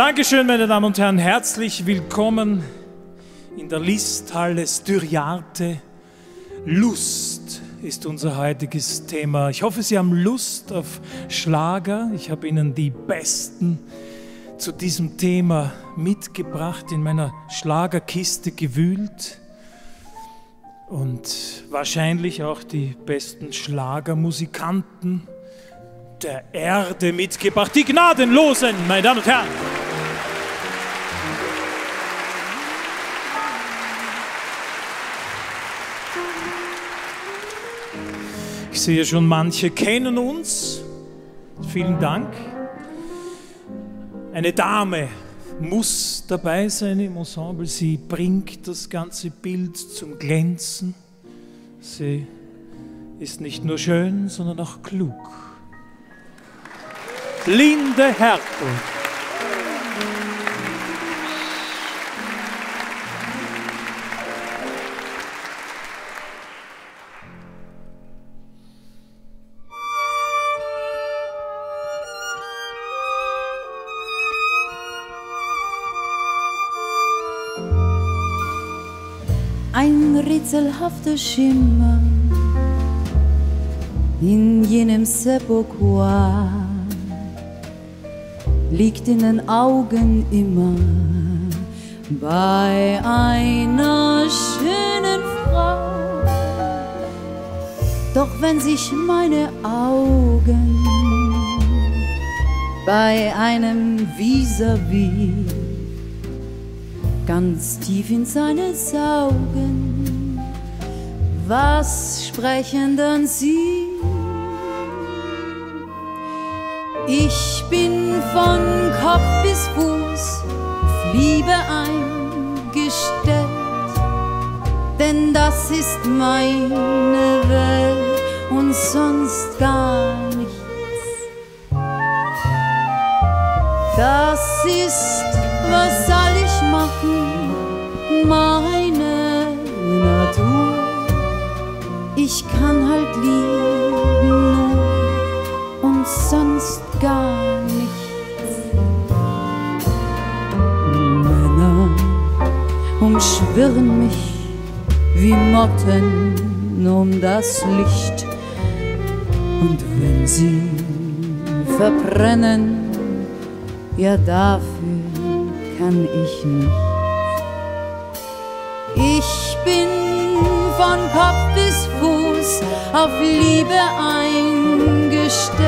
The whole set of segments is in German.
Dankeschön, meine Damen und Herren. Herzlich willkommen in der Listhalle Styriarte. Lust ist unser heutiges Thema. Ich hoffe, Sie haben Lust auf Schlager. Ich habe Ihnen die besten zu diesem Thema mitgebracht, in meiner Schlagerkiste gewühlt und wahrscheinlich auch die besten Schlagermusikanten der Erde mitgebracht. Die Gnadenlosen, meine Damen und Herren. Ich sehe schon, manche kennen uns. Vielen Dank. Eine Dame muss dabei sein im Ensemble. Sie bringt das ganze Bild zum Glänzen. Sie ist nicht nur schön, sondern auch klug. Linde Hertel. Rätselhafter Schimmer in jenem Sepulchre liegt in den Augen immer bei einer schönen Frau. Doch wenn sich meine Augen bei einem Vis-à-vis ganz tief in seine saugen, was sprechen dann sie? Ich bin von Kopf bis Fuß auf Liebe eingestellt, denn das ist meine Welt und sonst gar nichts. Das ist, was soll Ich kann halt lieben und sonst gar nichts. Männer umschwirren mich wie Motten um das Licht. Und wenn sie verbrennen, ja dafür kann ich nichts. Ich bin von Kopf bis Fuß auf Liebe eingestellt.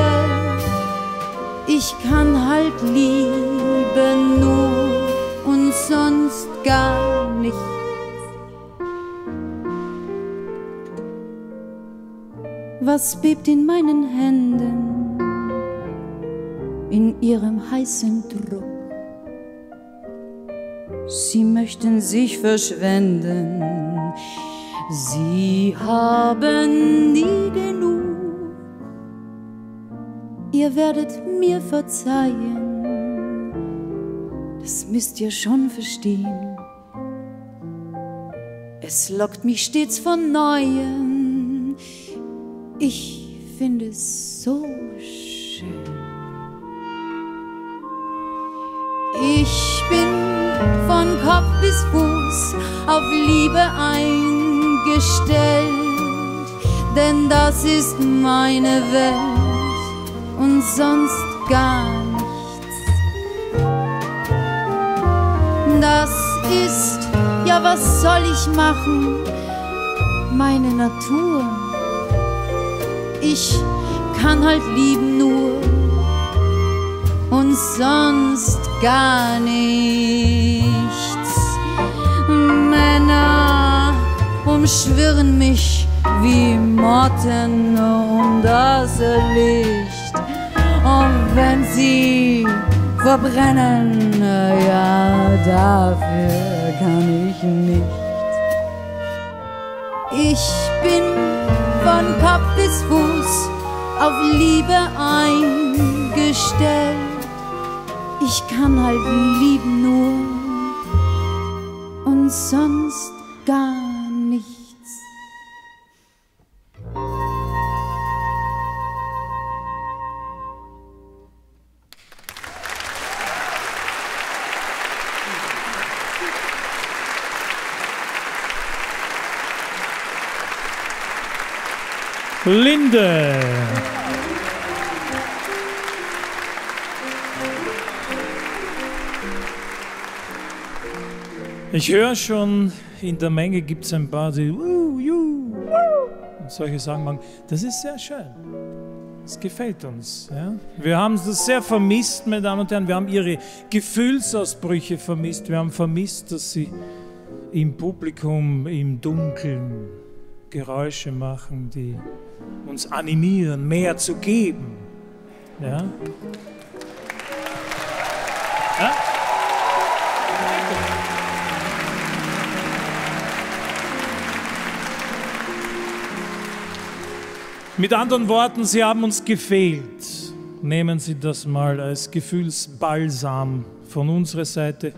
Ich kann halt lieben nur und sonst gar nichts. Was bebt in meinen Händen in ihrem heißen Druck? Sie möchten sich verschwenden, sie haben nie genug. Ihr werdet mir verzeihen, das müsst ihr schon verstehen. Es lockt mich stets von neuem, ich finde es so schön. Ich bin von Kopf bis Fuß auf Liebe eingestellt, denn das ist meine Welt und sonst gar nichts. Das ist, ja was soll ich machen, meine Natur. Ich kann halt lieben nur und sonst gar nichts. Männer umschwirren mich wie Motten um das Licht. Und wenn sie verbrennen, ja, dafür kann ich nichts. Ich bin von Kopf bis Fuß auf Liebe eingestellt. Ich kann halt lieben nur und sonst gar Linde. Ich höre schon, in der Menge gibt es ein paar, die uh, you, uh, und solche Sachen machen. Das ist sehr schön. Das gefällt uns. Ja? Wir haben das sehr vermisst, meine Damen und Herren. Wir haben ihre Gefühlsausbrüche vermisst. Wir haben vermisst, dass sie im Publikum im Dunkeln Geräusche machen, die uns animieren, mehr zu geben. Ja? Ja? Mit anderen Worten, Sie haben uns gefehlt. Nehmen Sie das mal als Gefühlsbalsam von unserer Seite.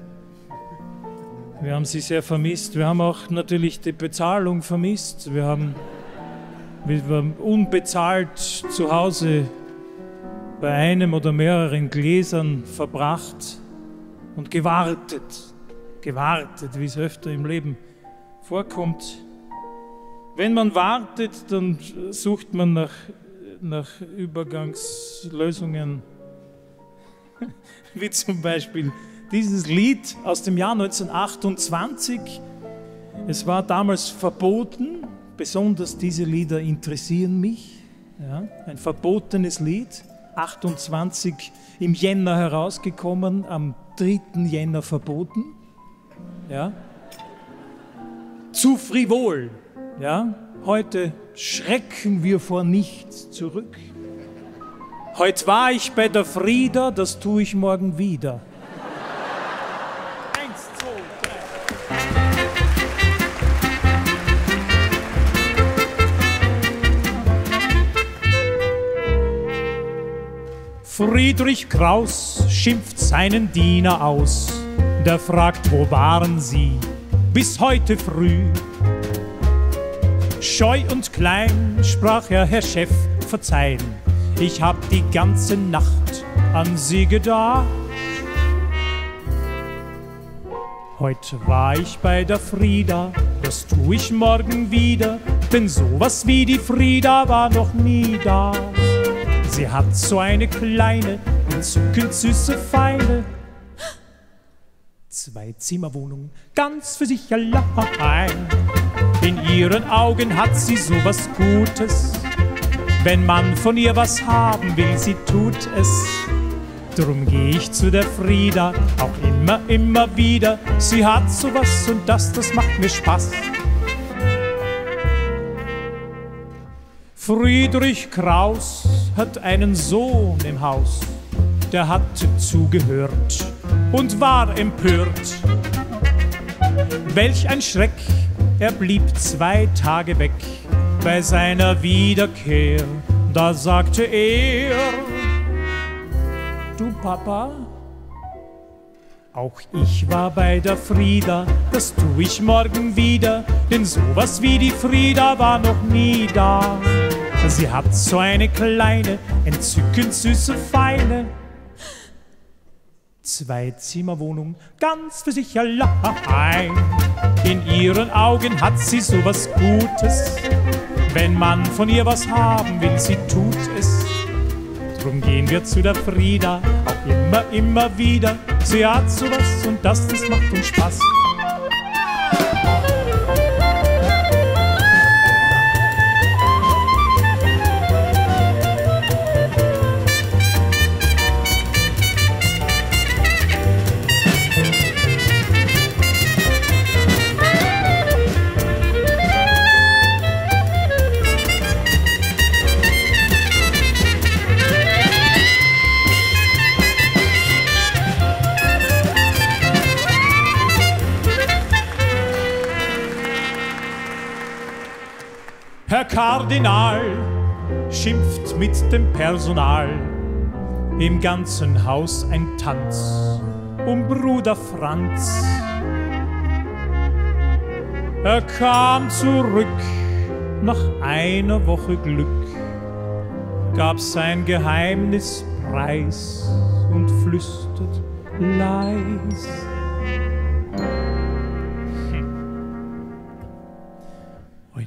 Wir haben Sie sehr vermisst. Wir haben auch natürlich die Bezahlung vermisst. Wir haben, unbezahlt zu Hause bei einem oder mehreren Gläsern verbracht und gewartet. Gewartet, wie es öfter im Leben vorkommt. Wenn man wartet, dann sucht man nach, nach Übergangslösungen, wie zum Beispiel dieses Lied aus dem Jahr 1928. Es war damals verboten, besonders diese Lieder interessieren mich. Ja, ein verbotenes Lied, 28 im Jänner herausgekommen, am 3. Jänner verboten. Ja. Zu frivol, ja, heute schrecken wir vor nichts zurück. Heute war ich bei der Frieda, das tue ich morgen wieder. Friedrich Kraus schimpft seinen Diener aus. Der fragt, wo waren sie bis heute früh? Scheu und klein sprach er, Herr Chef, verzeihen, ich hab die ganze Nacht an Sie gedacht. Heute war ich bei der Frieda, das tu ich morgen wieder, denn sowas wie die Frieda war noch nie da. Sie hat so eine kleine, entzückend süße Feine. Zwei-Zimmer-Wohnung, ganz für sich allein. In ihren Augen hat sie sowas Gutes. Wenn man von ihr was haben will, sie tut es. Drum geh ich zu der Frieda, auch immer, immer wieder. Sie hat sowas und das, das macht mir Spaß. Friedrich Kraus hat einen Sohn im Haus, der hat zugehört und war empört. Welch ein Schreck, er blieb zwei Tage weg. Bei seiner Wiederkehr, da sagte er, du Papa, auch ich war bei der Frieda, das tu ich morgen wieder, denn sowas wie die Frieda war noch nie da. Sie hat so eine kleine, entzückend süße, feine Zwei-Zimmer-Wohnung, ganz für sich allein. In ihren Augen hat sie sowas Gutes. Wenn man von ihr was haben will, sie tut es. Drum gehen wir zu der Frieda, auch immer, immer wieder. Sie hat sowas und das, das macht uns Spaß. Dem Personal. Im ganzen Haus ein Tanz um Bruder Franz. Er kam zurück nach einer Woche Glück, gab sein Geheimnis preis und flüstert leis.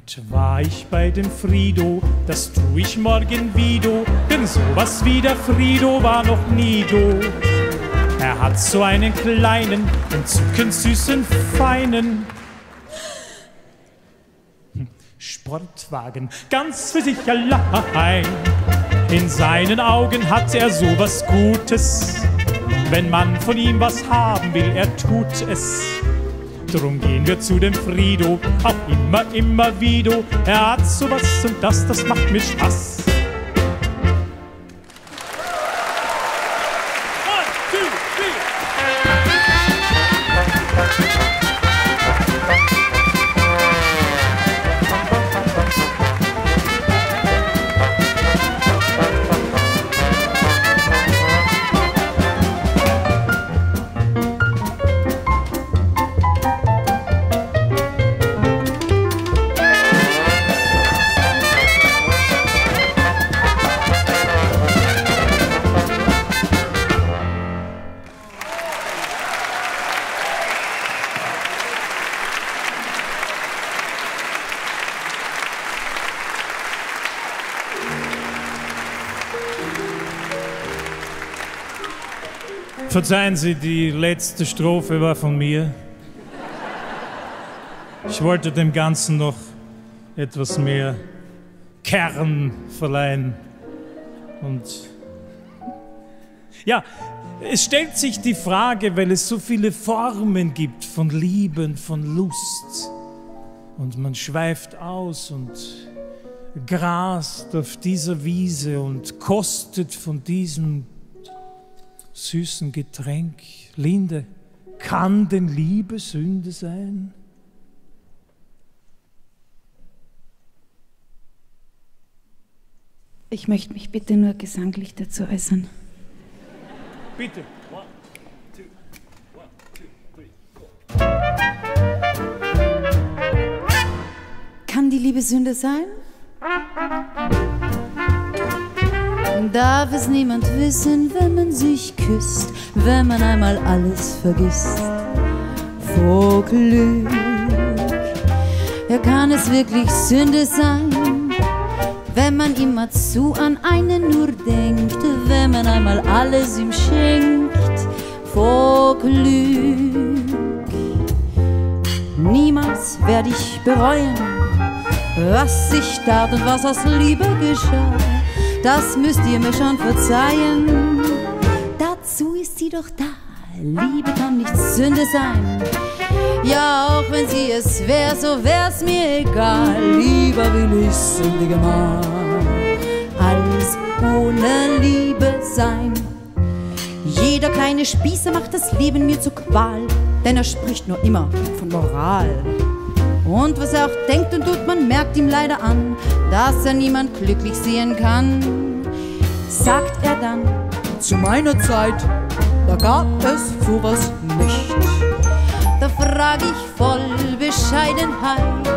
Heute war ich bei dem Frido, das tu ich morgen wieder, denn sowas wie der Frido war noch nie do. Er hat so einen kleinen, entzückend süßen, feinen Sportwagen, ganz für sich allein. In seinen Augen hat er sowas Gutes. Wenn man von ihm was haben will, er tut es. Drum gehen wir zu dem Frido, auch immer, immer wieder. Er hat sowas und das, das macht mir Spaß. Verzeihen Sie, die letzte Strophe war von mir. Ich wollte dem Ganzen noch etwas mehr Kern verleihen. Und ja, es stellt sich die Frage, weil es so viele Formen gibt von Lieben, von Lust. Und man schweift aus und grast auf dieser Wiese und kostet von diesem süßen Getränk. Linde, kann denn Liebe Sünde sein? Ich möchte mich bitte nur gesanglich dazu äußern. Bitte. Kann die Liebe Sünde sein? Darf es niemand wissen, wenn man sich küsst, wenn man einmal alles vergisst? Vor Glück. Ja, kann es wirklich Sünde sein, wenn man immerzu an einen nur denkt, wenn man einmal alles ihm schenkt? Vor Glück. werde ich bereuen, was ich tat und was aus Liebe geschah. Das müsst ihr mir schon verzeihen. Dazu ist sie doch da. Liebe kann nicht Sünde sein. Ja, auch wenn sie es wär, so wär's mir egal. Lieber will ich sündige mal, als ohne Liebe sein. Jeder kleine Spießer macht das Leben mir zu Qual, denn er spricht nur immer von Moral. Und was er auch denkt und tut, man merkt ihm leider an, dass er niemand glücklich sehen kann. Sagt er dann, zu meiner Zeit, da gab es sowas nicht. Da frag ich voll Bescheidenheit,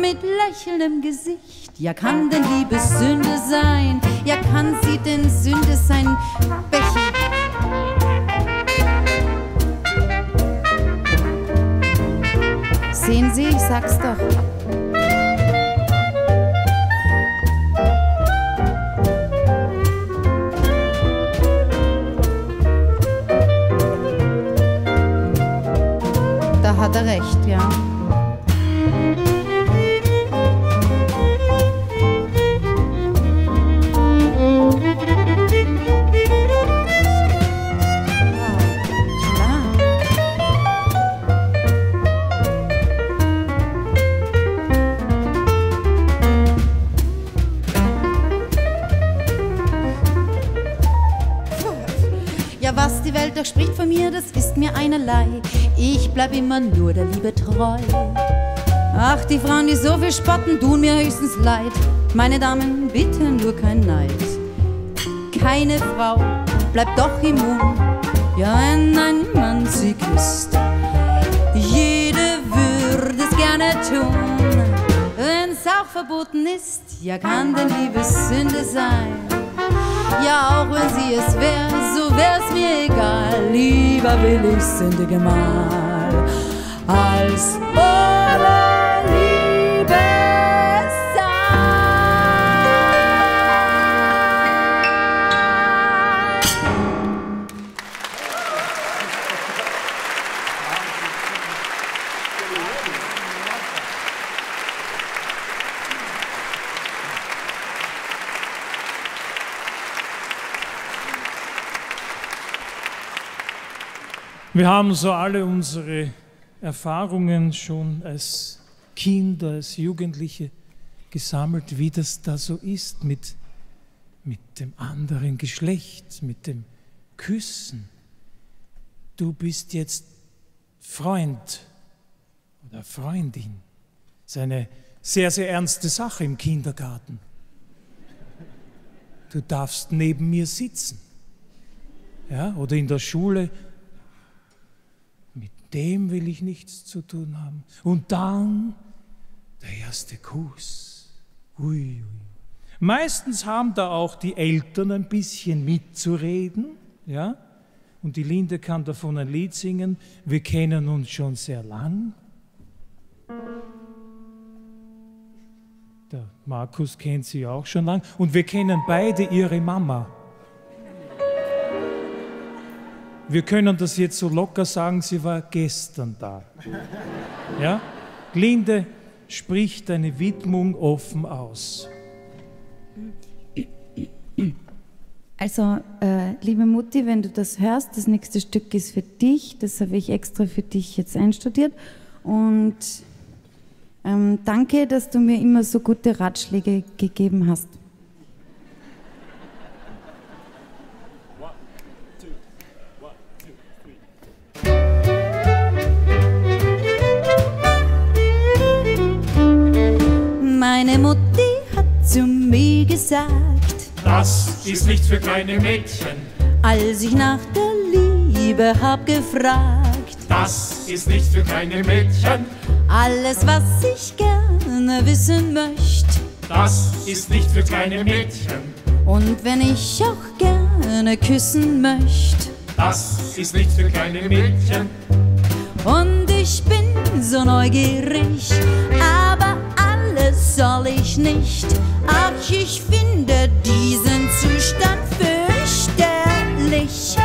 mit lächelndem Gesicht, ja kann denn Liebe Sünde sein? Ja kann sie denn Sünde sein? Becher Sehen Sie, ich sag's doch. Da hat er recht, ja. Einerlei. Ich bleib immer nur der Liebe treu. Ach, die Frauen, die so viel spotten, tun mir höchstens leid. Meine Damen, bitte nur kein Neid. Keine Frau bleibt doch immun, ja, wenn ein Mann sie küsst. Jede würde es gerne tun, wenn's auch verboten ist, ja, kann denn Liebe Sünde sein. Ja, auch wenn sie es wär, so wär's mir egal. Lieber will ich sündige mal als ohne Wir haben so alle unsere Erfahrungen schon als Kinder, als Jugendliche gesammelt, wie das da so ist mit, mit dem anderen Geschlecht, mit dem Küssen. Du bist jetzt Freund oder Freundin. Das ist eine sehr, sehr ernste Sache im Kindergarten. Du darfst neben mir sitzen. Ja, oder in der Schule dem will ich nichts zu tun haben. Und dann der erste Kuss. Ui, ui. Meistens haben da auch die Eltern ein bisschen mitzureden, ja. Und die Linde kann davon ein Lied singen. Wir kennen uns schon sehr lang. Der Markus kennt sie auch schon lang. Und wir kennen beide ihre Mama. Wir können das jetzt so locker sagen, sie war gestern da. Ja? Linde spricht deine Widmung offen aus. Also, äh, liebe Mutti, wenn du das hörst, das nächste Stück ist für dich. Das habe ich extra für dich jetzt einstudiert. Und ähm, danke, dass du mir immer so gute Ratschläge gegeben hast. Meine Mutti hat zu mir gesagt, das ist nichts für kleine Mädchen. Als ich nach der Liebe hab gefragt, das ist nichts für kleine Mädchen. Alles, was ich gerne wissen möchte, das ist nicht für kleine Mädchen. Und wenn ich auch gerne küssen möchte, das ist nicht für kleine Mädchen. Und ich bin so neugierig, aber soll ich nicht. Ach, ich finde diesen Zustand fürchterlich.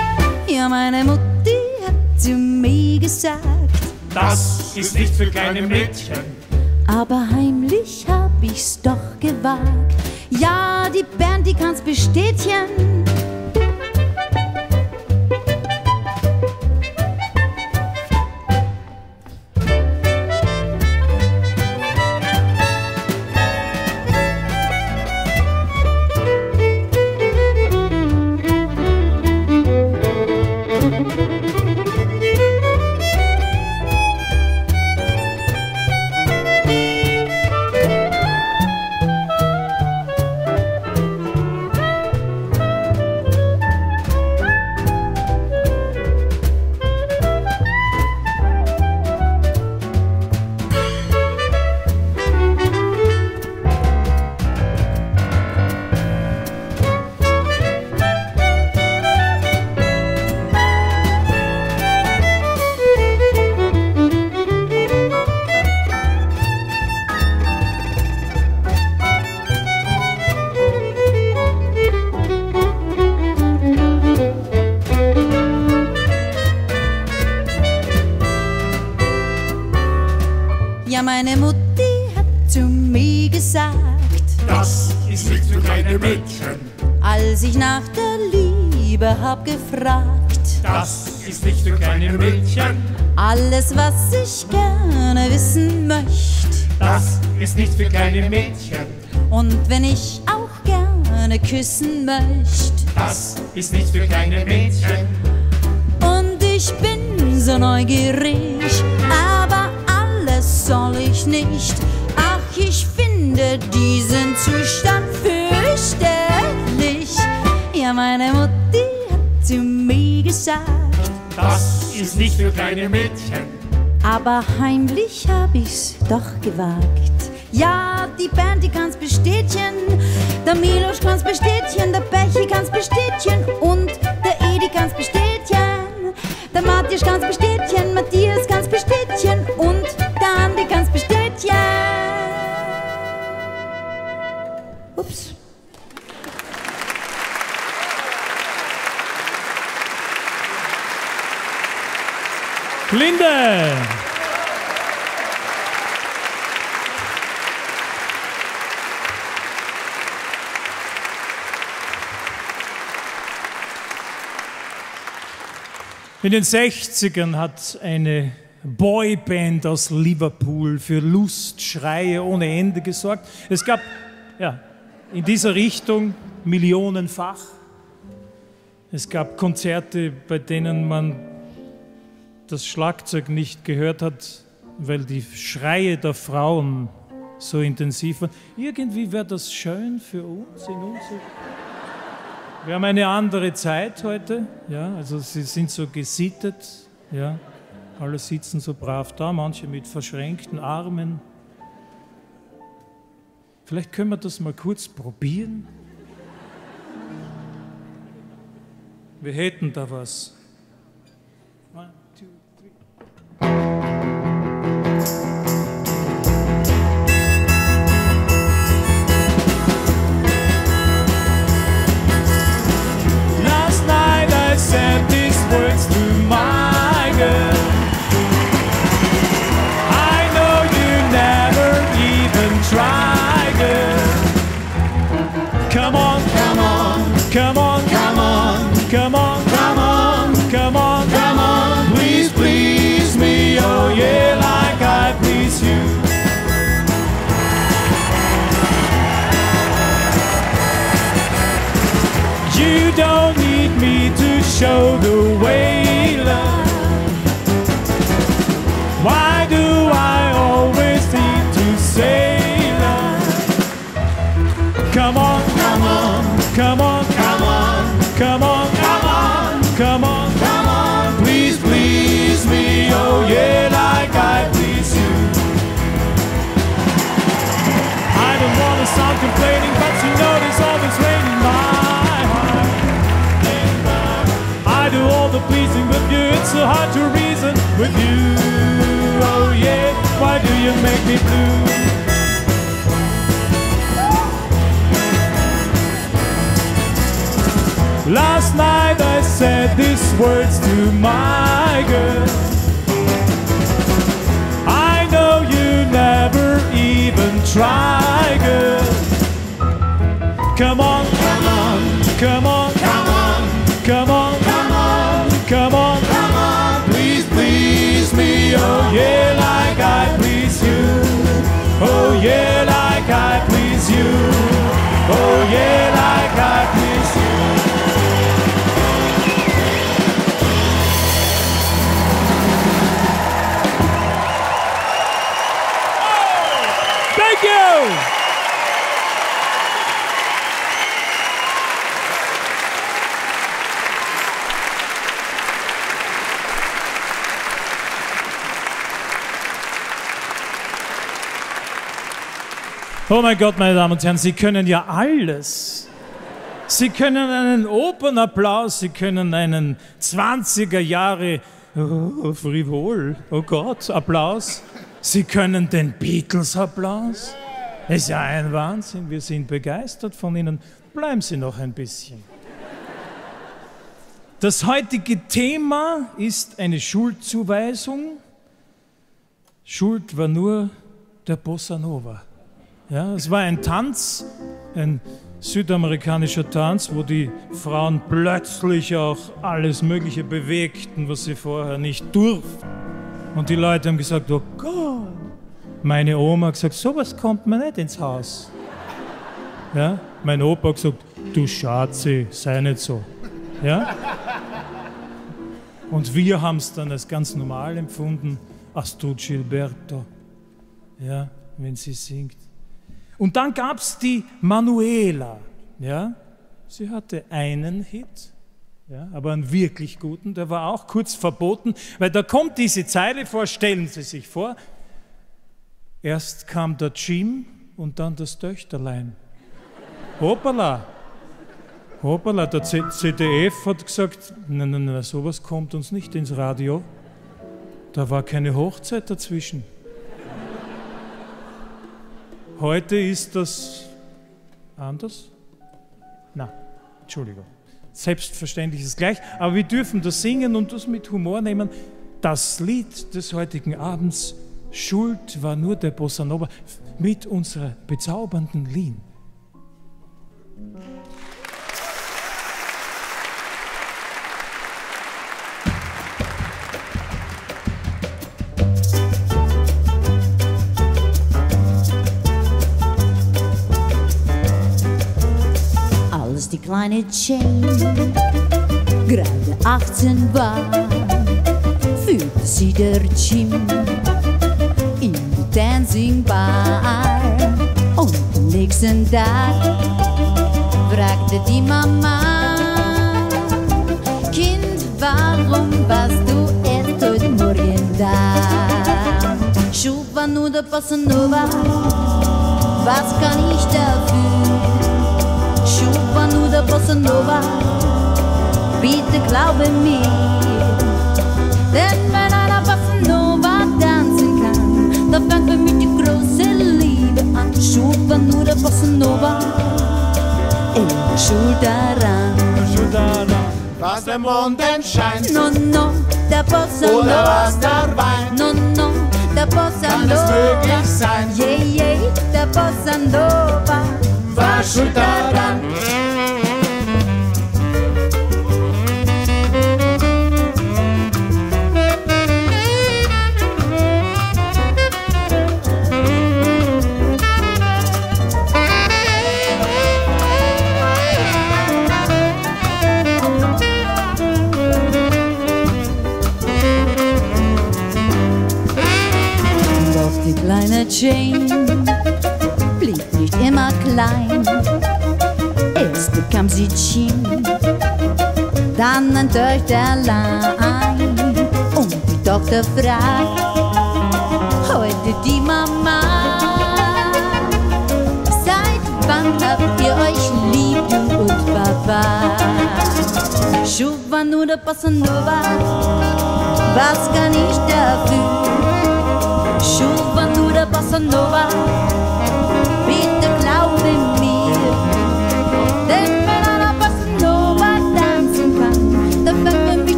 Ja, meine Mutti hat zu mir gesagt, Das ist nicht für kleine Mädchen. Aber heimlich hab ich's doch gewagt. Ja, die Band, die kann's bestätigen. Alles, was ich gerne wissen möchte. Das ist nicht für kleine Mädchen. Und wenn ich auch gerne küssen möchte. Das ist nicht für kleine Mädchen. Und ich bin so neugierig, aber alles soll ich nicht. Ach, ich finde diesen Zustand fürchterlich. Ja, meine Mutti hat zu mir gesagt, Das ist nicht für kleine Mädchen. Aber heimlich hab ich's doch gewagt. Ja, die Band, die kann's bestätigen, der Milos kann's bestätigen, der Bechi kann's bestätigen und der Edi kann's bestätigen. Der Matthias kann's bestätigen, In den 60ern hat eine Boyband aus Liverpool für Lustschreie ohne Ende gesorgt. Es gab ja, in dieser Richtung millionenfach. Es gab Konzerte, bei denen man das Schlagzeug nicht gehört hat, weil die Schreie der Frauen so intensiv waren. Irgendwie wäre das schön für uns in unserer. Wir haben eine andere Zeit heute, ja, also sie sind so gesittet, ja, alle sitzen so brav da, manche mit verschränkten Armen. Vielleicht können wir das mal kurz probieren. Wir hätten da was. Show the way, love. Why do I always need to say love? Come on, come on, come on, come on, come on, come on, come on, come on. Please, please me, oh yeah, like I please you. I don't wanna sound complaining, but you know there's always rain in so hard to reason with you. Oh yeah, why do you make me blue? Last night I said these words to my girl. I know you never even tried. Yeah, like I please Oh mein Gott, meine Damen und Herren, Sie können ja alles. Sie können einen Opernapplaus, Sie können einen 20er Jahre oh, frivol, oh Gott, Applaus. Sie können den Beatles-Applaus. Ist ja ein Wahnsinn, wir sind begeistert von Ihnen. Bleiben Sie noch ein bisschen. Das heutige Thema ist eine Schuldzuweisung. Schuld war nur der Bossa Nova. Ja, es war ein Tanz, ein südamerikanischer Tanz, wo die Frauen plötzlich auch alles Mögliche bewegten, was sie vorher nicht durften. Und die Leute haben gesagt, oh Gott. Meine Oma hat gesagt, sowas kommt mir nicht ins Haus. Ja? Mein Opa hat gesagt, du Schatzi, sei nicht so. Ja? Und wir haben es dann als ganz normal empfunden, Astrid Gilberto, ja, wenn sie singt. Und dann gab es die Manuela. Ja? Sie hatte einen Hit, ja, aber einen wirklich guten, der war auch kurz verboten, weil da kommt diese Zeile vor, stellen Sie sich vor, erst kam der Jim und dann das Töchterlein. Hoppala! Hoppala, der ZDF hat gesagt, nein, nein, nein, sowas kommt uns nicht ins Radio. Da war keine Hochzeit dazwischen. Heute ist das anders? Na, Entschuldigung. Selbstverständlich ist es gleich, aber wir dürfen das singen und das mit Humor nehmen. Das Lied des heutigen Abends, Schuld war nur der Bossa Nova, mit unserer bezaubernden Lin. Kleine Jane gerade 18 war, führte sie der Jim in die Dancing Bar. Und am nächsten Tag fragte die Mama, Kind, warum warst du erst heute Morgen da? Schufa nur der Bossa Nova, was kann ich dafür? Schufa nur der Bossa Nova, bitte glaube mir. Denn wenn einer Bossa Nova tanzen kann, dann fängt er mit die große Liebe an. Schufa nur der Bossa Nova, immer schuld daran. Was der Mondenschein No, no, der Bossa oder was Nova. der Wein, No, no, der Bossa kann es Nova. möglich sein, Yeah, yeah, der Bossa Nova. war schuld daran. Klein. Erst bekam sie Jim, dann ein Töchterlein. Und die Tochter fragt heute die Mama, seit wann habt ihr euch lieb, du und Papa? Schufa nur der Bossa Nova, was kann ich dafür? Chuva dura bossa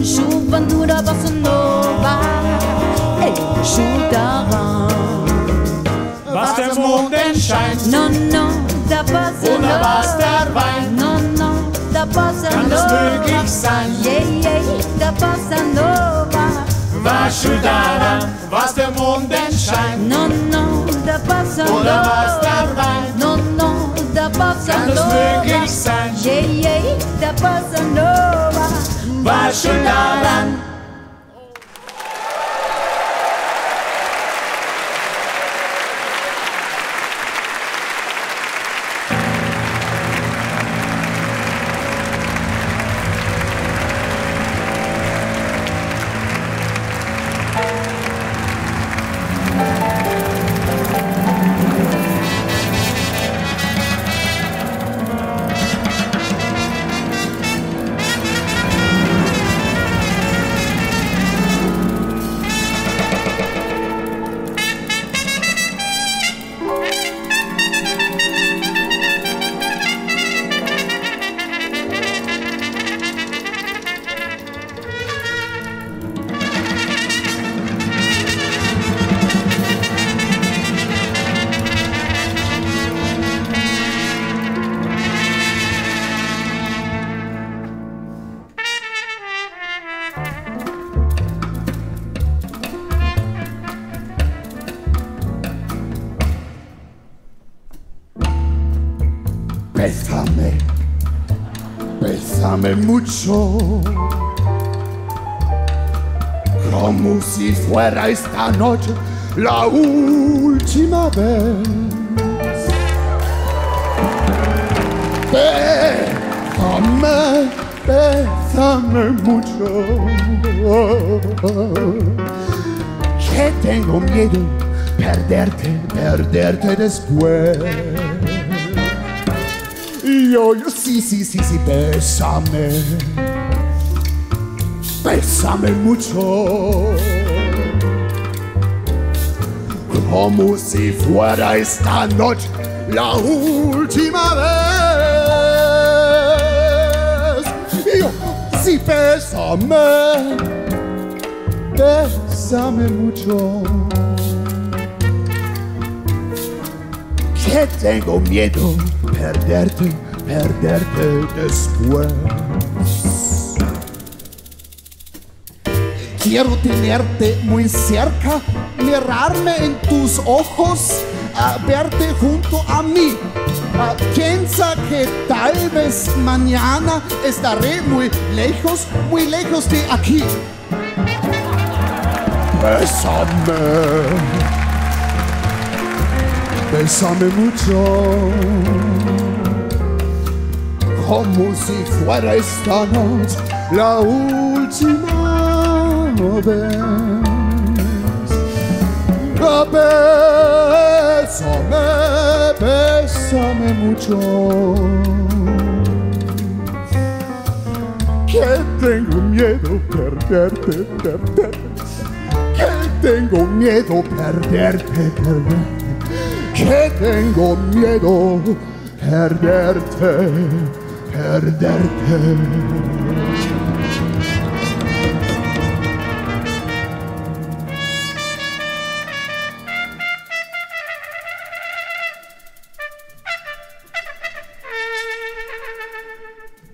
An. Chuva dura bossa nova, ey, schuld daran. scheint. No, no, da Bossa Oder war's der Wein? No, no, da Bossa Kann es möglich sein? Yeah, yeah, da Bossa Nova. War schuld daran, was der Mond scheint. No, no, da Bossa Oder war's der Wein? No, no, da Bossa Kann es Nova. möglich sein? Yeah, yeah, da Bossa Nova. War schuld daran. Bésame, bésame mucho, como si fuera esta noche la última vez. Bésame, bésame mucho, que tengo miedo perderte, perderte después. Yo, yo, sí, sí, sí, sí, bésame. Bésame mucho. Como si fuera esta noche la última vez. Yo, sí, bésame. Bésame mucho. Que tengo miedo perderte, perderte después. Quiero tenerte muy cerca, mirarme en tus ojos, verte junto a mí. Ah, piensa que tal vez mañana estaré muy lejos, muy lejos de aquí. Bésame. Bésame mucho, como si fuera esta noche la última vez. Ah, Bésame, bésame mucho, que tengo miedo perderte, perderte, que tengo miedo perderte, perderte. Que tengo miedo perderte, perderte.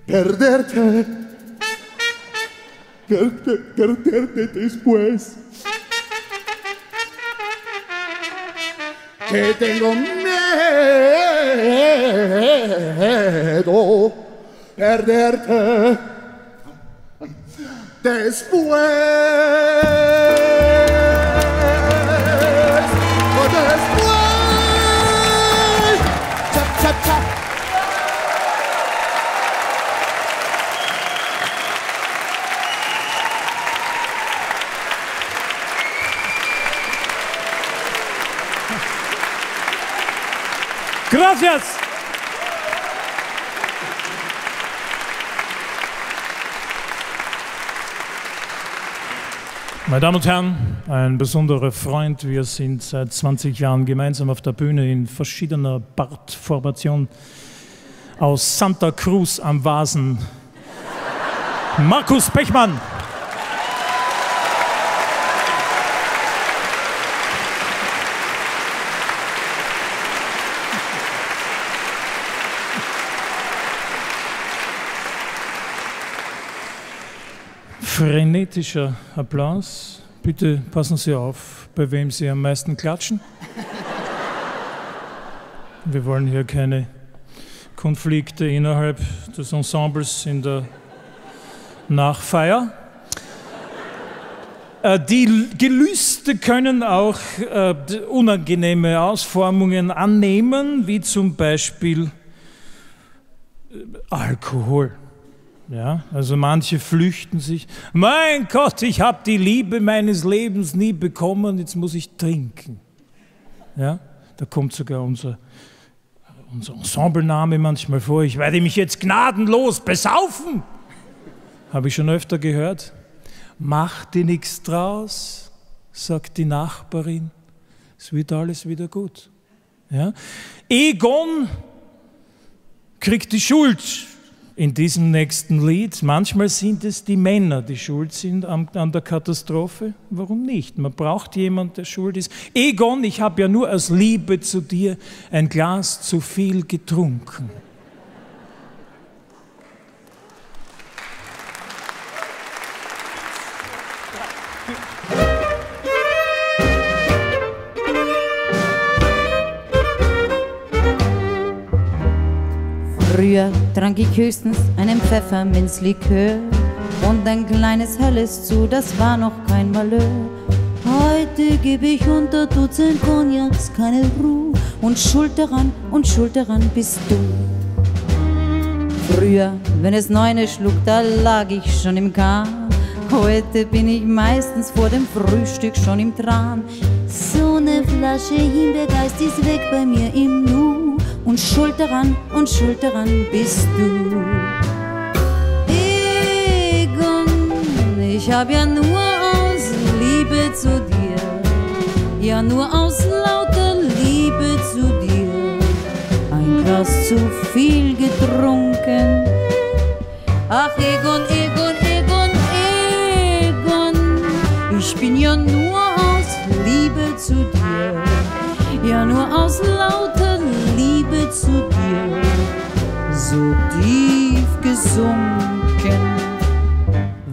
Perderte, perderte, perderte después. que tengo miedo perderte después. Después. Cha, cha, cha. Gracias. Meine Damen und Herren, ein besonderer Freund. Wir sind seit 20 Jahren gemeinsam auf der Bühne in verschiedener Bartformation aus Santa Cruz am Vasen. Markus Pechmann. Frenetischer Applaus. Bitte passen Sie auf, bei wem Sie am meisten klatschen. Wir wollen hier keine Konflikte innerhalb des Ensembles in der Nachfeier. Äh, die Gelüste können auch äh, unangenehme Ausformungen annehmen, wie zum Beispiel äh, Alkohol. Ja, also manche flüchten sich. Mein Gott, ich habe die Liebe meines Lebens nie bekommen, jetzt muss ich trinken. Ja, da kommt sogar unser, unser Ensemblename manchmal vor. Ich werde mich jetzt gnadenlos besaufen. Habe ich schon öfter gehört. Mach dir nichts draus, sagt die Nachbarin. Es wird alles wieder gut. Ja? Egon kriegt die Schuld in diesem nächsten Lied. Manchmal sind es die Männer, die schuld sind an, der Katastrophe. Warum nicht? Man braucht jemanden, der schuld ist. Egon, ich habe ja nur aus Liebe zu dir ein Glas zu viel getrunken. Früher trank ich höchstens einen Pfefferminzlikör und ein kleines Helles zu, das war noch kein Malheur. Heute gebe ich unter Dutzend Cognacs keine Ruhe und schuld daran und schuld daran bist du. Früher, wenn es neune schlug, da lag ich schon im Kahn. Heute bin ich meistens vor dem Frühstück schon im Tran. So ne Flasche Himbeergeist ist weg bei mir im Nu. Und schuld daran, und schuld daran bist du. Egon, ich hab ja nur aus Liebe zu dir, ja nur aus lauter Liebe zu dir, ein Glas zu viel getrunken. Ach Egon, Egon, Egon, Egon, ich bin ja nur aus Liebe zu dir, ja nur aus lauter zu dir, so tief gesunken.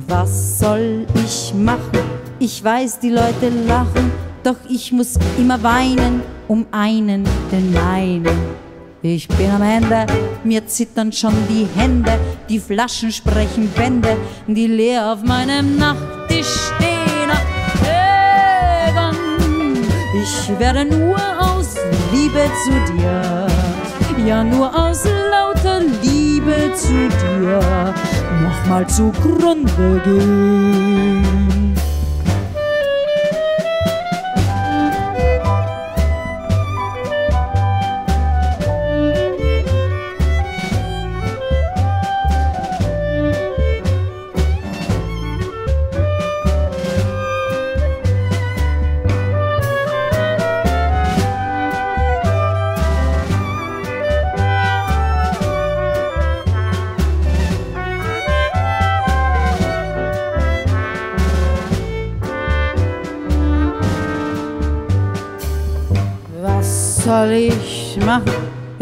Was soll ich machen? Ich weiß, die Leute lachen, doch ich muss immer weinen um einen, den meinen. Ich bin am Ende, mir zittern schon die Hände, die Flaschen sprechen Bände, die leer auf meinem Nachttisch stehen. Ach, ich werde nur aus Liebe zu dir, ja nur aus lauter Liebe zu dir, nochmal zugrunde gehen.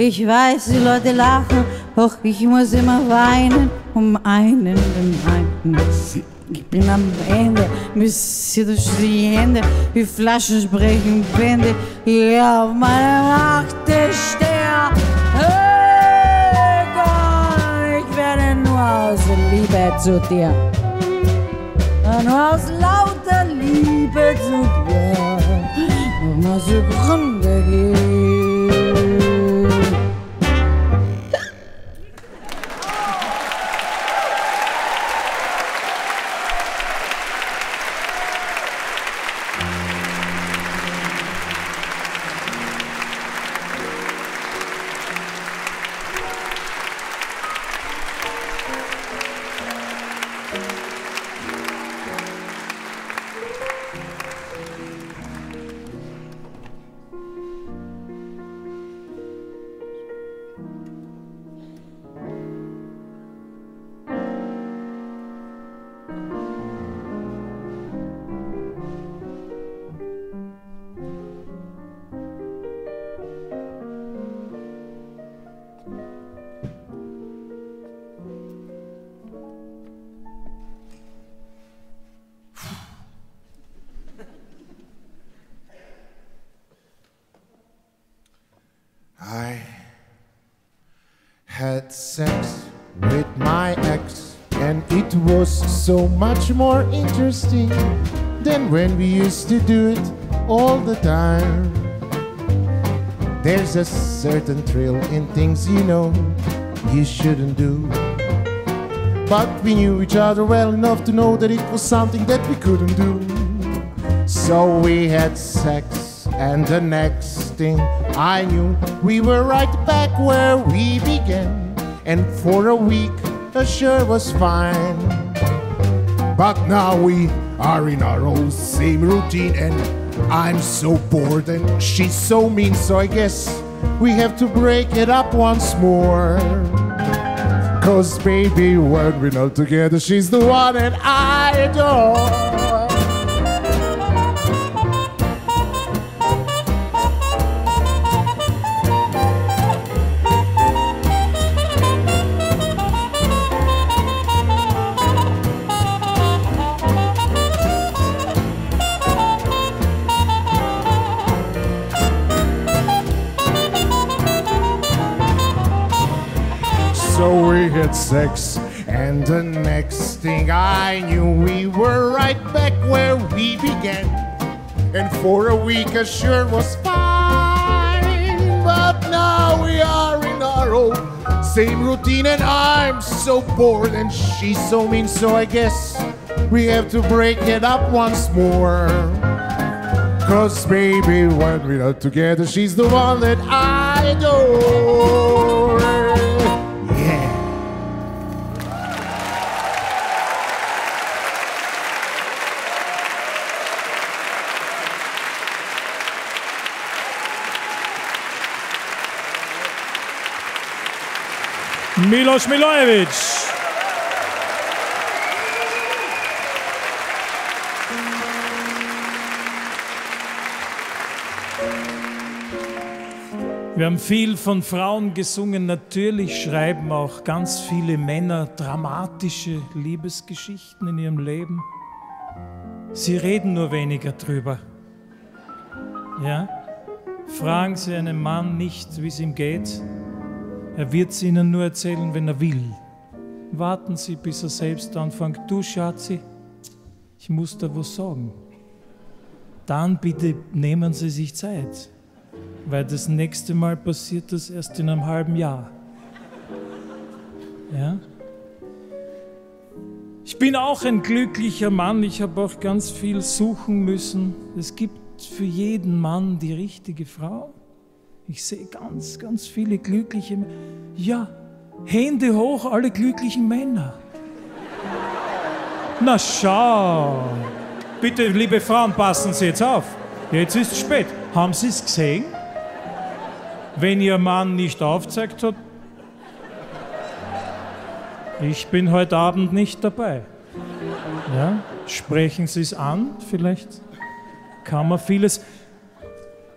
Ich weiß, die Leute lachen, doch ich muss immer weinen um einen, den einen. Ich bin am Ende, mir zittern die Hände, die Flaschen sprechen Bände, ja, auf meiner Nacht stehe. Hey Gott, ich werde nur aus Liebe zu dir, nur aus lauter Liebe zu dir, nochmal zugrunde gehen. Had sex with my ex, and it was so much more interesting than when we used to do it all the time. There's a certain thrill in things you know you shouldn't do. But we knew each other well enough to know that it was something that we couldn't do. So we had sex, and the next thing I knew, we were right back where we began. And for a week, it sure was fine. But now we are in our old same routine, and I'm so bored, and she's so mean, so I guess we have to break it up once more. Cause baby, when we're not together, she's the one that I adore. Had sex, and the next thing I knew, we were right back where we began. And for a week, I sure was fine. But now we are in our old same routine, and I'm so bored, and she's so mean, so I guess we have to break it up once more. Cause baby, when we're not together, she's the one that I adore. Milos Milojevic. Wir haben viel von Frauen gesungen. Natürlich schreiben auch ganz viele Männer dramatische Liebesgeschichten in ihrem Leben. Sie reden nur weniger drüber. Ja? Fragen Sie einen Mann nicht, wie es ihm geht. Er wird es Ihnen nur erzählen, wenn er will. Warten Sie, bis er selbst anfängt. Du, Schatzi, ich muss da was sagen. Dann bitte nehmen Sie sich Zeit, weil das nächste Mal passiert das erst in einem halben Jahr. Ja? Ich bin auch ein glücklicher Mann. Ich habe auch ganz viel suchen müssen. Es gibt für jeden Mann die richtige Frau. Ich sehe ganz, ganz viele glückliche Männer. Ja, Hände hoch, alle glücklichen Männer. Na schau. Bitte, liebe Frauen, passen Sie jetzt auf. Jetzt ist es spät. Haben Sie es gesehen? Wenn Ihr Mann nicht aufzeigt hat, ich bin heute Abend nicht dabei. Ja? Sprechen Sie es an, vielleicht kann man vieles.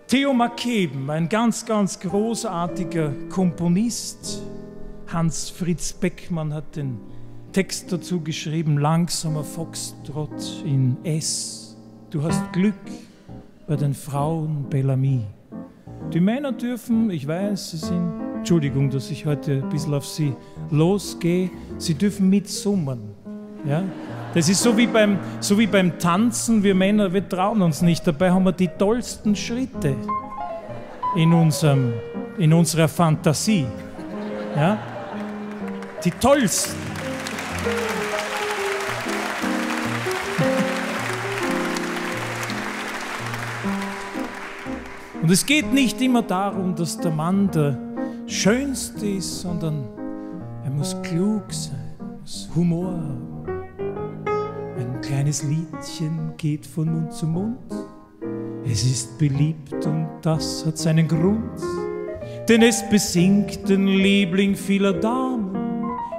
Theo Makeben, ein ganz, ganz großartiger Komponist. Hans Fritz Beckmann hat den Text dazu geschrieben, langsamer Foxtrott in S. Du hast Glück bei den Frauen Bellamy. Die Männer dürfen, ich weiß, sie sind, Entschuldigung, dass ich heute ein bisschen auf sie losgehe, sie dürfen mitsummen. Ja? Das ist so wie, beim, so wie beim Tanzen, wir Männer, wir trauen uns nicht. Dabei haben wir die tollsten Schritte in, unserem, in unserer Fantasie. Ja? Die tollsten. Und es geht nicht immer darum, dass der Mann der Schönste ist, sondern er muss klug sein, muss Humor haben. Ein kleines Liedchen geht von Mund zu Mund. Es ist beliebt und das hat seinen Grund, denn es besingt den Liebling vieler Damen,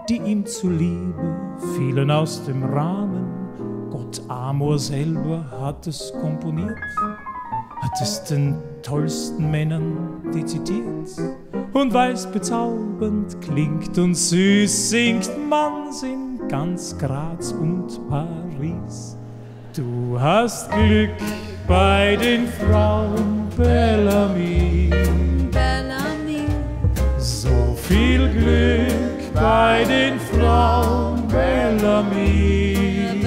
die ihm zuliebe fielen aus dem Rahmen. Gott Amor selber hat es komponiert, hat es den tollsten Männern dezitiert. Und weil es bezaubernd klingt und süß singt man's in ganz Graz und Paris. Du hast Glück bei den Frauen Bellamy, Bellamy, so viel Glück bei den Frauen Bellamy.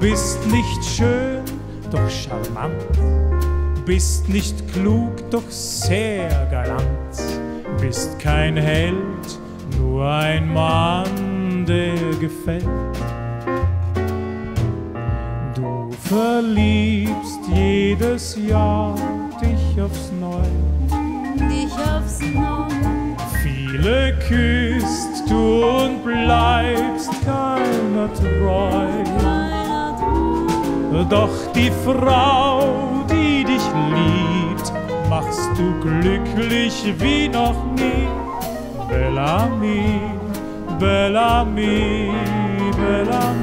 Bist nicht schön, doch charmant. Bist nicht klug, doch sehr galant. Bist kein Held, nur ein Mann, der gefällt. Du verliebst jedes Jahr dich aufs Neue. Dich aufs Neue. Viele küsst du und bleibst keiner treu. Keiner Treu. Doch die Frau, die dich liebt, machst du glücklich wie noch nie. Bellamy, Bellamy, Bellamy.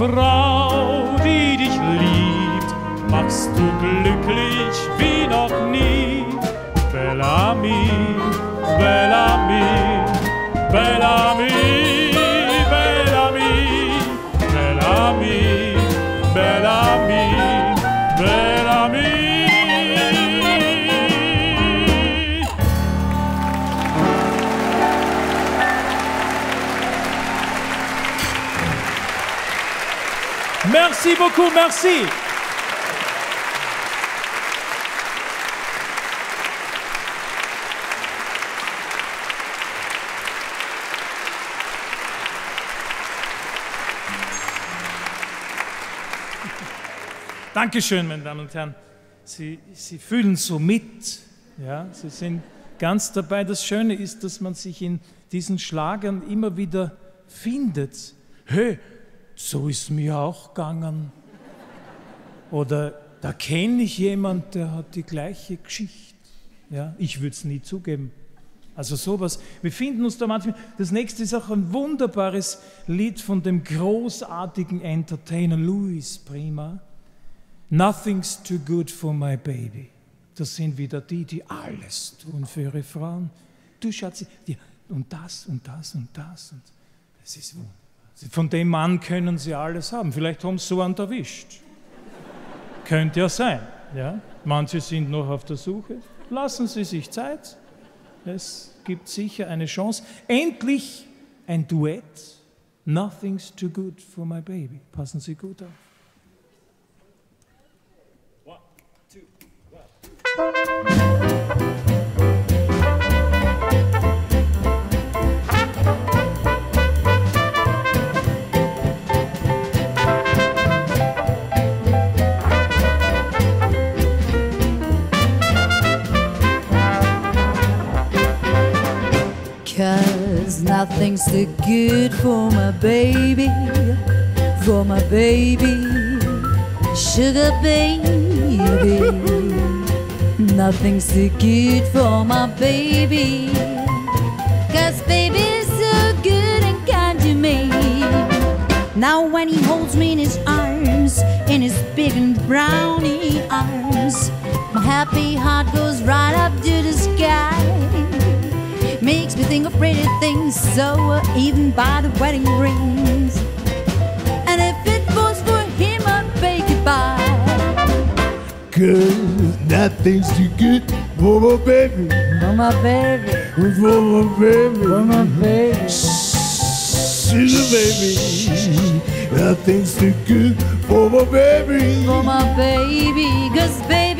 Doch Merci beaucoup, merci. Dankeschön, meine Damen und Herren. Sie, Sie fühlen so mit. Ja? Sie sind ganz dabei. Das Schöne ist, dass man sich in diesen Schlagern immer wieder findet. Hey, so ist mir auch gegangen. Oder da kenne ich jemand, der hat die gleiche Geschichte. Ja, ich würde es nie zugeben. Also sowas. Wir finden uns da manchmal. Das nächste ist auch ein wunderbares Lied von dem großartigen Entertainer Louis Prima. Nothing's too good for my baby. Das sind wieder die, die alles tun für ihre Frauen. Du Schatzi, die, und das und das und das. Und das ist wunderbar. Von dem Mann können sie alles haben. Vielleicht haben sie so einen erwischt. Könnte ja sein. Ja? Manche sind noch auf der Suche. Lassen Sie sich Zeit. Es gibt sicher eine Chance. Endlich ein Duett. Nothing's too good for my baby. Passen Sie gut auf. Cause nothing's too good for my baby, for my baby, sugar baby. Nothing's too good for my baby, cause baby's so good and kind to me. Now when he holds me in his arms, in his big and brownie arms, my happy heart goes right up to the sky makes me think of pretty things, so uh, even by the wedding rings. And if it was for him, I'd bake it by. Cause nothing's too good for my baby. For my baby, For my baby. for my baby. She's a baby. Nothing's too good for my baby. For my baby, cause baby's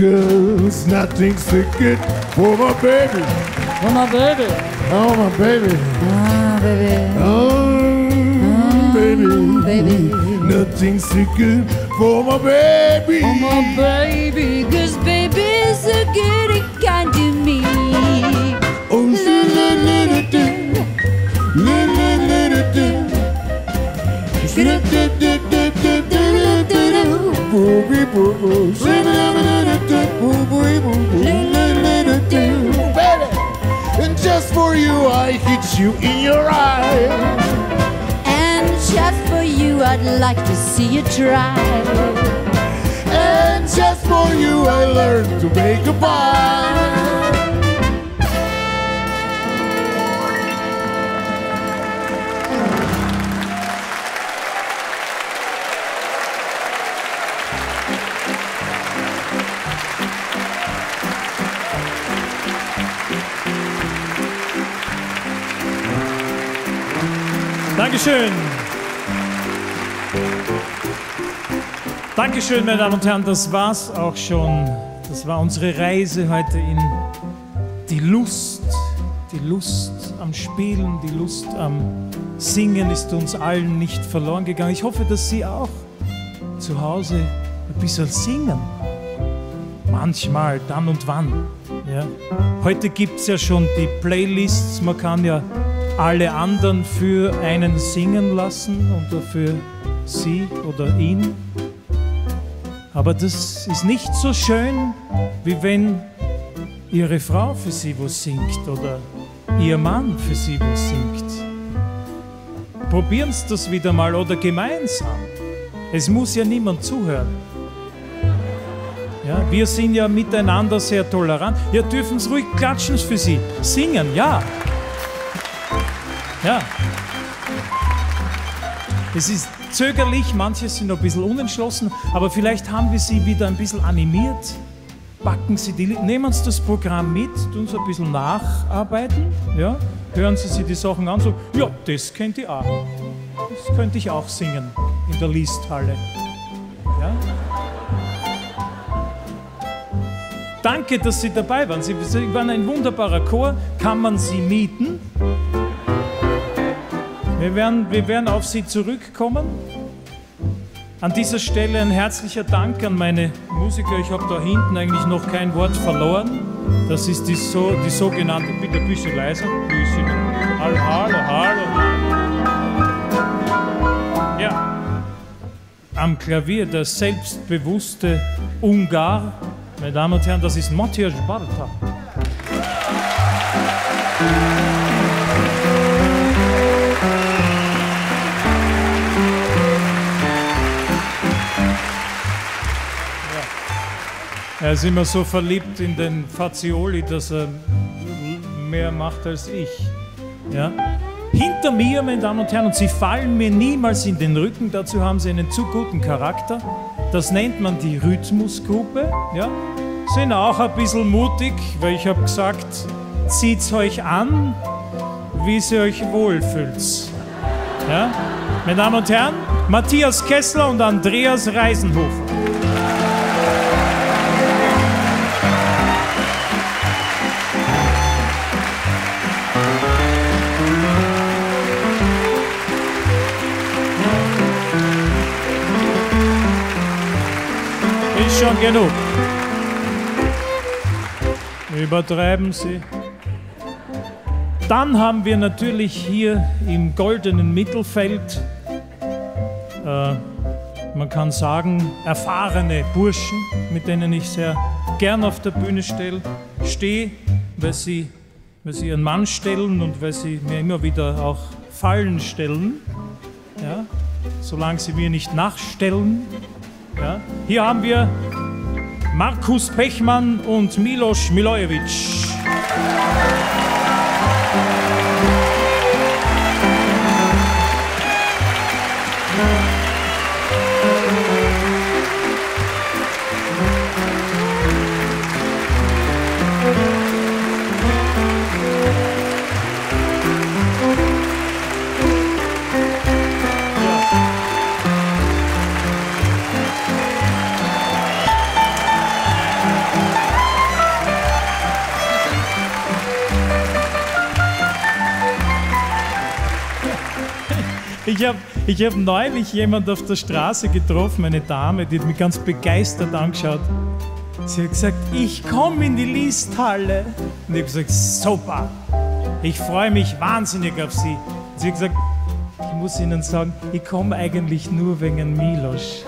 Cause nothing's good for my baby. Oh, my baby. Oh, my baby. Ah, baby. Oh, baby. baby. Nothing's good for my baby. Oh, my baby. Cause baby's a good kind and just for you I hit you in your eye. And just for you, I'd like to see you try. And just for you I learned to make a pie. Dankeschön. Dankeschön, meine Damen und Herren. Das war's auch schon. Das war unsere Reise heute in die Lust. Die Lust am Spielen, die Lust am Singen ist uns allen nicht verloren gegangen. Ich hoffe, dass Sie auch zu Hause ein bisschen singen. Manchmal, dann und wann. Ja. Heute gibt es ja schon die Playlists. Man kann ja alle anderen für einen singen lassen oder für sie oder ihn. Aber das ist nicht so schön, wie wenn ihre Frau für sie was singt oder ihr Mann für sie was singt. Probieren Sie das wieder mal oder gemeinsam. Es muss ja niemand zuhören. Ja, wir sind ja miteinander sehr tolerant. Ja, dürfen Sie ruhig klatschen für Sie. Singen, ja. Ja. Es ist zögerlich, manche sind ein bisschen unentschlossen, aber vielleicht haben wir sie wieder ein bisschen animiert. Backen Sie die, nehmen Sie das Programm mit, tun Sie ein bisschen nacharbeiten, ja? hören Sie sich die Sachen an, so, ja, das kennt ihr auch. Das könnte ich auch singen in der Listhalle. Ja? Danke, dass Sie dabei waren. Sie waren ein wunderbarer Chor. Kann man Sie mieten? Wir werden, wir werden auf Sie zurückkommen. An dieser Stelle ein herzlicher Dank an meine Musiker. Ich habe da hinten eigentlich noch kein Wort verloren. Das ist die, so, die sogenannte, bitte ein bisschen leiser. Bisschen. Hallo, hallo, hallo. Ja. Am Klavier der selbstbewusste Ungar. Meine Damen und Herren, das ist Matthias Barta. Er ist immer so verliebt in den Fazioli, dass er mehr macht als ich. Ja? Hinter mir, meine Damen und Herren, und Sie fallen mir niemals in den Rücken, dazu haben Sie einen zu guten Charakter. Das nennt man die Rhythmusgruppe. Ja? Sind auch ein bisschen mutig, weil ich habe gesagt, zieht's euch an, wie sie euch wohlfühlt. Ja? Meine Damen und Herren, Matthias Kessler und Andreas Reisenhofer. Schon genug. Übertreiben Sie. Dann haben wir natürlich hier im goldenen Mittelfeld, äh, man kann sagen, erfahrene Burschen, mit denen ich sehr gern auf der Bühne stehe, weil sie, weil sie ihren Mann stellen und weil sie mir immer wieder auch Fallen stellen, ja, solange sie mir nicht nachstellen. Ja. Hier haben wir Markus Pechmann und Milos Milojevic. Ich habe ich hab neulich jemand auf der Straße getroffen, eine Dame, die hat mich ganz begeistert angeschaut. Sie hat gesagt, ich komme in die Listhalle. Und ich habe gesagt, super, ich freue mich wahnsinnig auf Sie. Und sie hat gesagt, ich muss Ihnen sagen, ich komme eigentlich nur wegen Milos.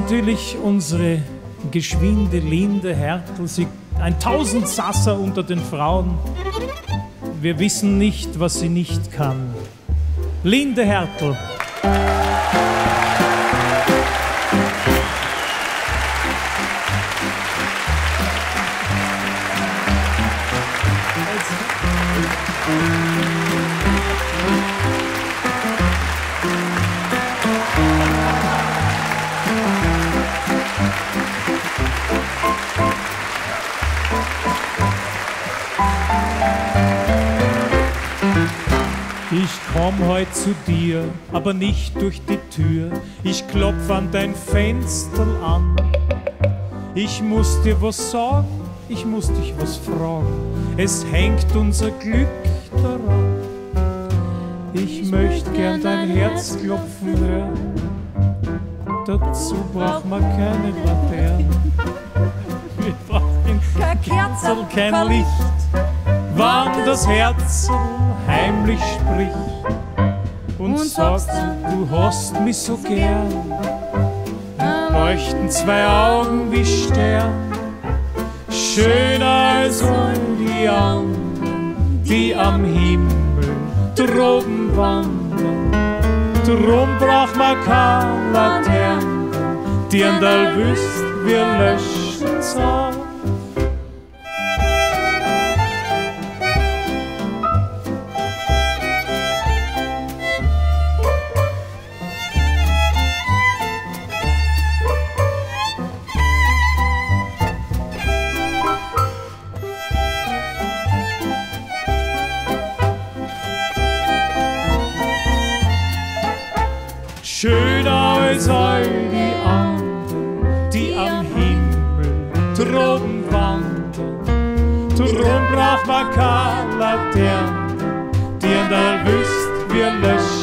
Natürlich unsere geschwinde Linde Hertel, sie, ein Tausendsasser unter den Frauen. Wir wissen nicht, was sie nicht kann. Linde Hertel. Zu dir, aber nicht durch die Tür. Ich klopf an dein Fenster an. Ich muss dir was sagen, ich muss dich was fragen. Es hängt unser Glück daran. Ich möchte gern dein Herz klopfen hören. Dazu braucht man keine Laterne. Wir brauchen kein Kerzel, kein Licht. Wann das Herz heimlich spricht und sagt, du hast mich so gern, leuchten zwei Augen wie Stern, schöner als all die anderen, die am Himmel droben wandern. Drum braucht man keine Laternen, die an der wüsst, wir löschen's schöner als all die anderen, die am Himmel droben wandern. Drum braucht man keine Laterne, die an der wüsst, wir löschen's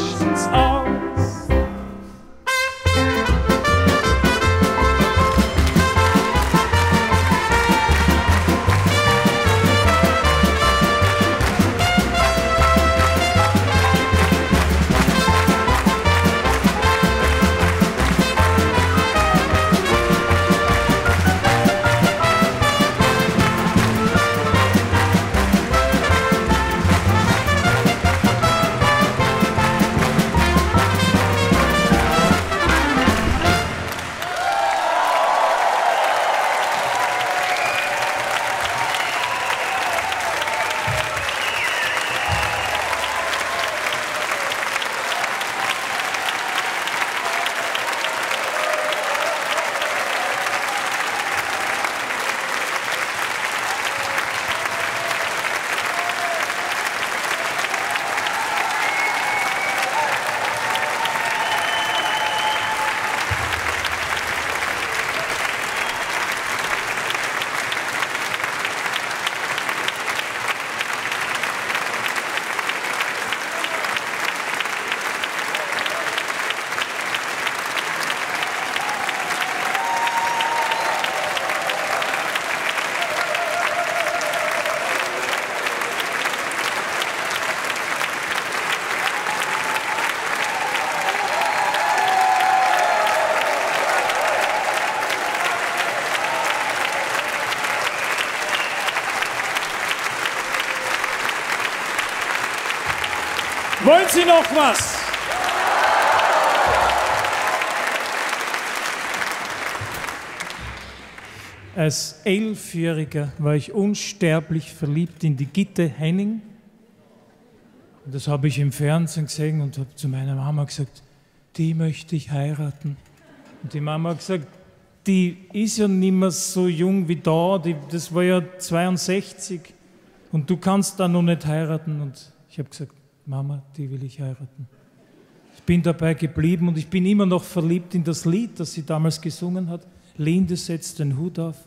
Wollen Sie noch was? Als Elfjähriger war ich unsterblich verliebt in die Gitte Henning. Und das habe ich im Fernsehen gesehen und habe zu meiner Mama gesagt, die möchte ich heiraten. Und die Mama hat gesagt, die ist ja nicht mehr so jung wie da, die, das war ja 62 und du kannst da noch nicht heiraten. Und ich habe gesagt, Mama, die will ich heiraten. Ich bin dabei geblieben und ich bin immer noch verliebt in das Lied, das sie damals gesungen hat. Linde setzt den Hut auf.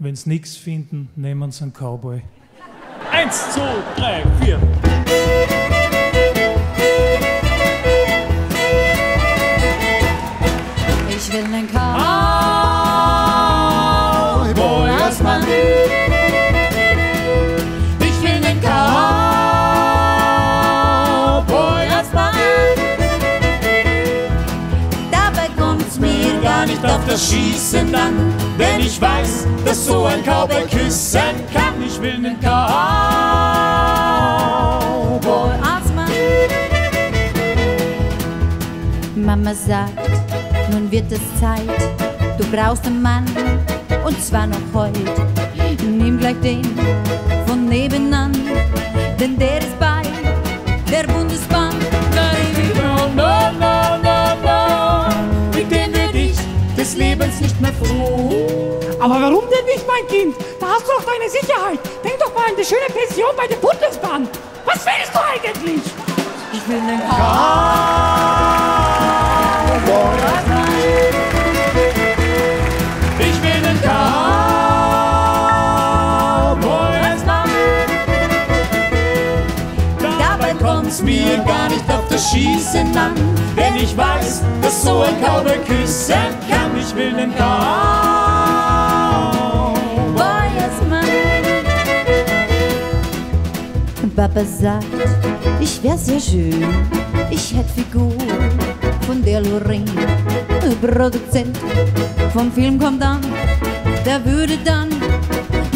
Wenn sie nichts finden, nehmen sie einen Cowboy. Eins, zwei, drei, vier. Ich will einen Cowboy das Schießen an, denn ich weiß, dass so ein Cowboy küssen kann. Ich will den Cowboy. als Mann. Mama sagt, nun wird es Zeit, du brauchst einen Mann, und zwar noch heute. Nimm gleich den von nebenan, denn der ist bei der Bundesbahn. Des Lebens nicht mehr froh. Aber warum denn nicht, mein Kind? Da hast du doch deine Sicherheit. Denk doch mal an die schöne Pension bei der Bundesbahn. Was willst du eigentlich? Ich will einen Ich kommt's mir gar nicht auf das Schießen an, denn ich weiß, dass so ein Cowboy küssen kann. Ich will den Cowboy. Boy als Mann. Papa sagt, ich wär sehr schön, ich hätt Figur von der Lorraine. Produzent vom Film kommt an, der würde dann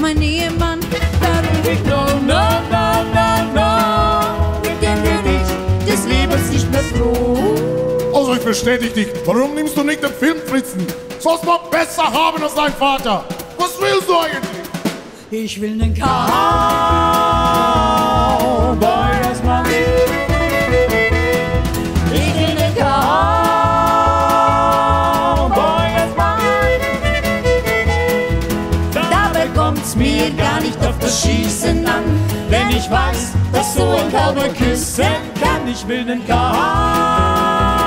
mein Ehemann. Verstehe dich. Warum nimmst du nicht den Filmfritzen? Sollst du besser haben als dein Vater. Was willst du eigentlich? Ich will einen Cowboy. Mann. Ich will den Cowboy Mann. Dabei kommt's mir gar nicht auf das Schießen an, denn ich weiß, dass so ein Cowboy küssen kann. Ich will den Cowboy.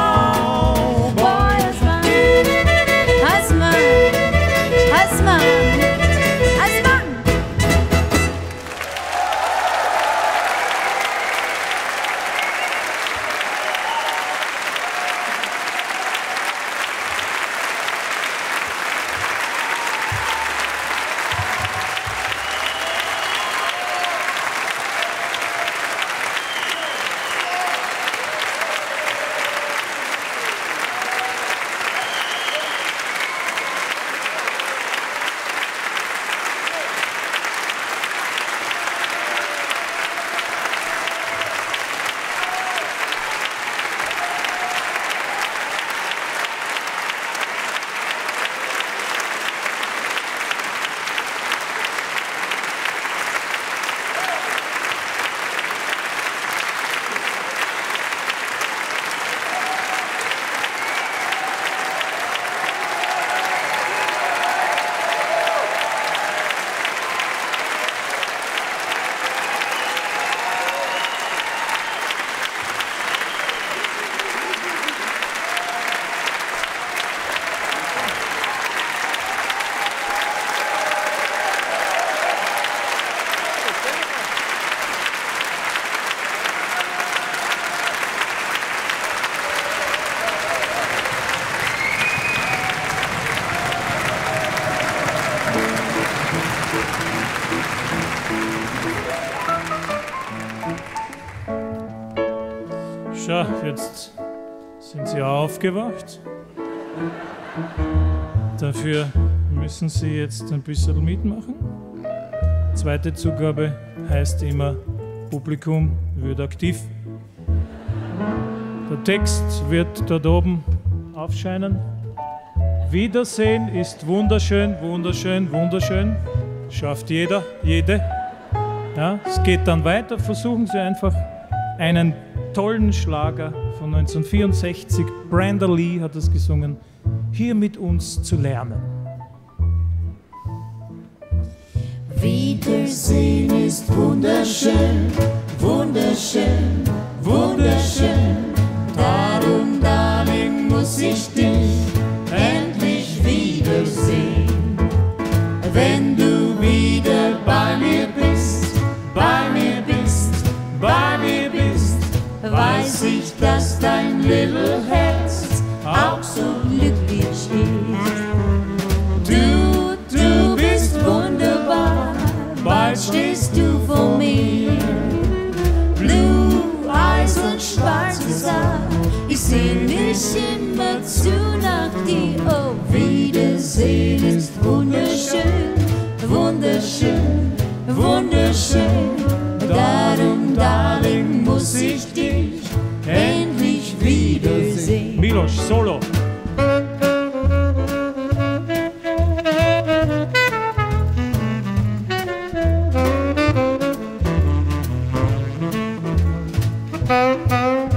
Schau, jetzt sind Sie aufgewacht. Dafür müssen Sie jetzt ein bisschen mitmachen. Zweite Zugabe heißt immer, Publikum wird aktiv. Der Text wird dort oben aufscheinen. Wiedersehen ist wunderschön, wunderschön, wunderschön. Schafft jeder, jede. Ja, es geht dann weiter. Versuchen Sie einfach einen tollen Schlager von 1964. Brenda Lee hat es gesungen. Hier mit uns zu lernen. Wiedersehen ist wunderschön, wunderschön, wunderschön. Darum, Darling, muss ich dich endlich wiedersehen. Wenn weiß ich, dass dein little Herz auch so glücklich ist. Du, du bist wunderbar, bald stehst du vor mir. Blue Eyes und schwarzes Haar, ich seh dich immer zu nach dir. Oh, Wiedersehen ist wunderschön, wunderschön, wunderschön. Darum, Darling, muss ich endlich wiedersehen. Milos, Solo.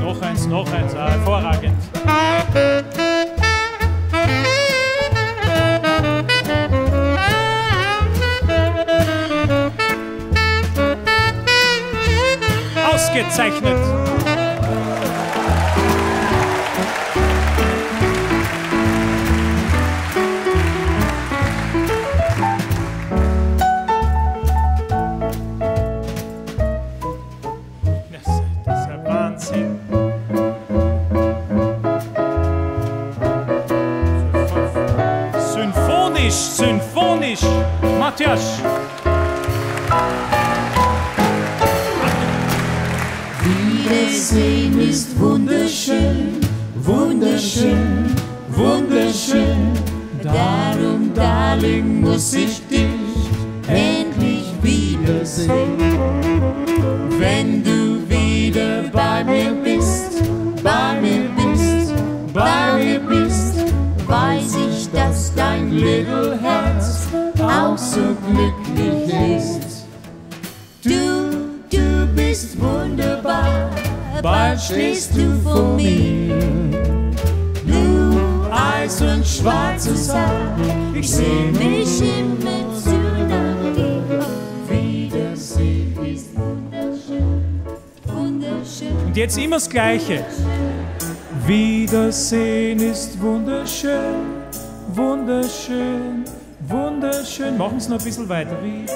Noch eins, noch eins, ah, hervorragend. Ausgezeichnet. Immer das Gleiche. Wiedersehen ist wunderschön, wunderschön, wunderschön. Machen Sie noch ein bisschen weiter. Wieder